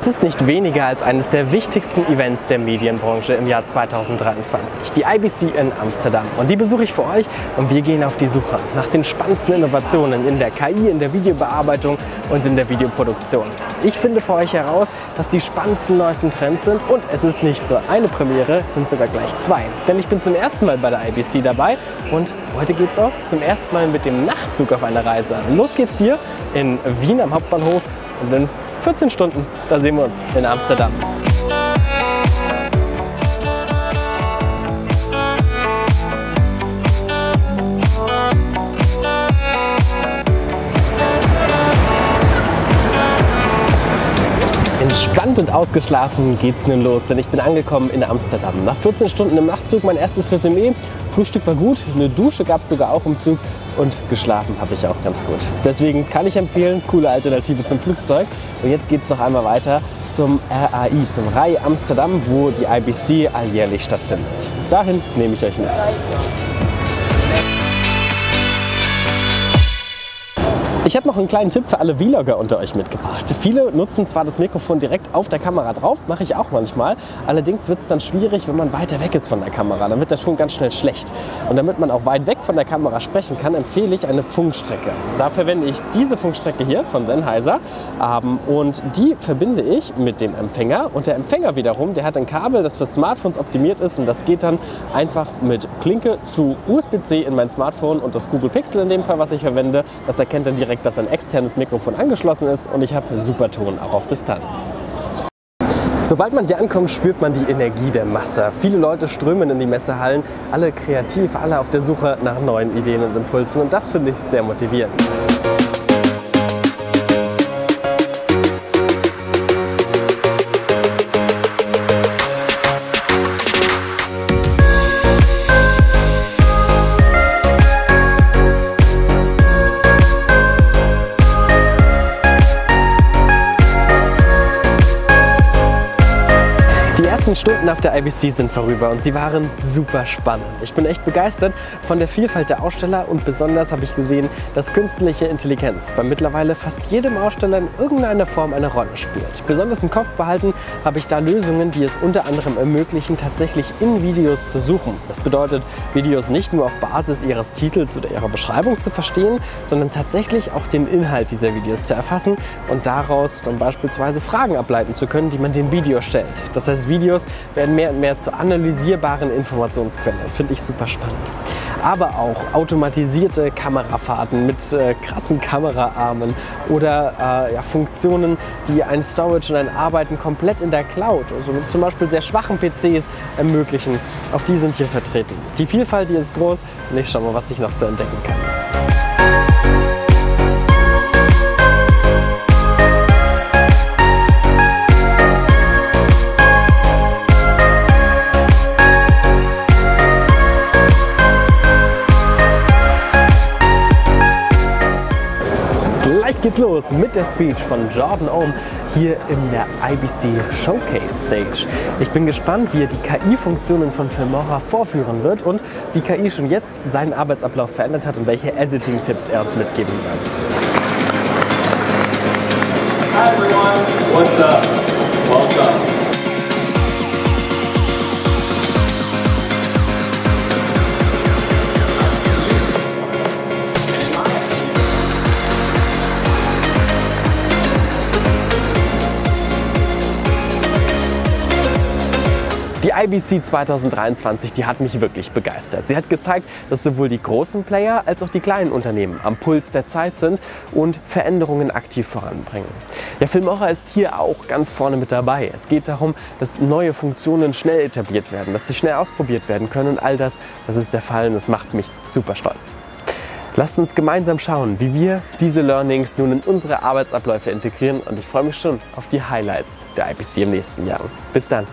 Es ist nicht weniger als eines der wichtigsten Events der Medienbranche im Jahr 2023, die IBC in Amsterdam. Und die besuche ich für euch und wir gehen auf die Suche nach den spannendsten Innovationen in der KI, in der Videobearbeitung und in der Videoproduktion. Ich finde für euch heraus, was die spannendsten neuesten Trends sind und es ist nicht nur eine Premiere, es sind sogar gleich zwei. Denn ich bin zum ersten Mal bei der IBC dabei und heute geht es auch zum ersten Mal mit dem Nachtzug auf eine Reise. Los geht's hier in Wien am Hauptbahnhof und in 14 Stunden, da sehen wir uns in Amsterdam. Entspannt und ausgeschlafen geht's nun los, denn ich bin angekommen in Amsterdam. Nach 14 Stunden im Nachtzug mein erstes Resümee. Frühstück war gut, eine Dusche gab es sogar auch im Zug und geschlafen habe ich auch ganz gut. Deswegen kann ich empfehlen, coole Alternative zum Flugzeug. Und jetzt geht es noch einmal weiter zum RAI, zum RAI Amsterdam, wo die IBC alljährlich stattfindet. Dahin nehme ich euch mit. Ich habe noch einen kleinen Tipp für alle Vlogger unter euch mitgebracht. Viele nutzen zwar das Mikrofon direkt auf der Kamera drauf, mache ich auch manchmal. Allerdings wird es dann schwierig, wenn man weiter weg ist von der Kamera. Dann wird der Ton ganz schnell schlecht. Und damit man auch weit weg von der Kamera sprechen kann, empfehle ich eine Funkstrecke. Da verwende ich diese Funkstrecke hier von Sennheiser ähm, und die verbinde ich mit dem Empfänger. Und der Empfänger wiederum, der hat ein Kabel, das für Smartphones optimiert ist und das geht dann einfach mit Klinke zu USB-C in mein Smartphone und das Google Pixel in dem Fall, was ich verwende, das erkennt dann direkt direkt, dass ein externes Mikrofon angeschlossen ist und ich habe super Ton, auch auf Distanz. Sobald man hier ankommt, spürt man die Energie der Masse. Viele Leute strömen in die Messehallen, alle kreativ, alle auf der Suche nach neuen Ideen und Impulsen und das finde ich sehr motivierend. Ersten Stunden auf der IBC sind vorüber und sie waren super spannend. Ich bin echt begeistert von der Vielfalt der Aussteller und besonders habe ich gesehen, dass künstliche Intelligenz bei mittlerweile fast jedem Aussteller in irgendeiner Form eine Rolle spielt. Besonders im Kopf behalten habe ich da Lösungen, die es unter anderem ermöglichen, tatsächlich in Videos zu suchen. Das bedeutet, Videos nicht nur auf Basis ihres Titels oder ihrer Beschreibung zu verstehen, sondern tatsächlich auch den Inhalt dieser Videos zu erfassen und daraus dann beispielsweise Fragen ableiten zu können, die man dem Video stellt. Das heißt, Videos Videos werden mehr und mehr zu analysierbaren Informationsquellen. Finde ich super spannend. Aber auch automatisierte Kamerafahrten mit äh, krassen Kameraarmen oder äh, ja, Funktionen, die ein Storage und ein Arbeiten komplett in der Cloud, also mit zum Beispiel sehr schwachen PCs ermöglichen. Auch die sind hier vertreten. Die Vielfalt hier ist groß und ich schaue mal, was ich noch so entdecken kann. Geht's los mit der Speech von Jordan Ohm hier in der IBC Showcase Stage. Ich bin gespannt, wie er die KI-Funktionen von Filmora vorführen wird und wie KI schon jetzt seinen Arbeitsablauf verändert hat und welche Editing-Tipps er uns mitgeben wird. Hi everyone, what's up? Welcome. Die IBC 2023, die hat mich wirklich begeistert. Sie hat gezeigt, dass sowohl die großen Player als auch die kleinen Unternehmen am Puls der Zeit sind und Veränderungen aktiv voranbringen. Ja, Filmora ist hier auch ganz vorne mit dabei. Es geht darum, dass neue Funktionen schnell etabliert werden, dass sie schnell ausprobiert werden können und all das, das ist der Fall und das macht mich super stolz. Lasst uns gemeinsam schauen, wie wir diese Learnings nun in unsere Arbeitsabläufe integrieren und ich freue mich schon auf die Highlights der IPC im nächsten Jahr. Bis dann!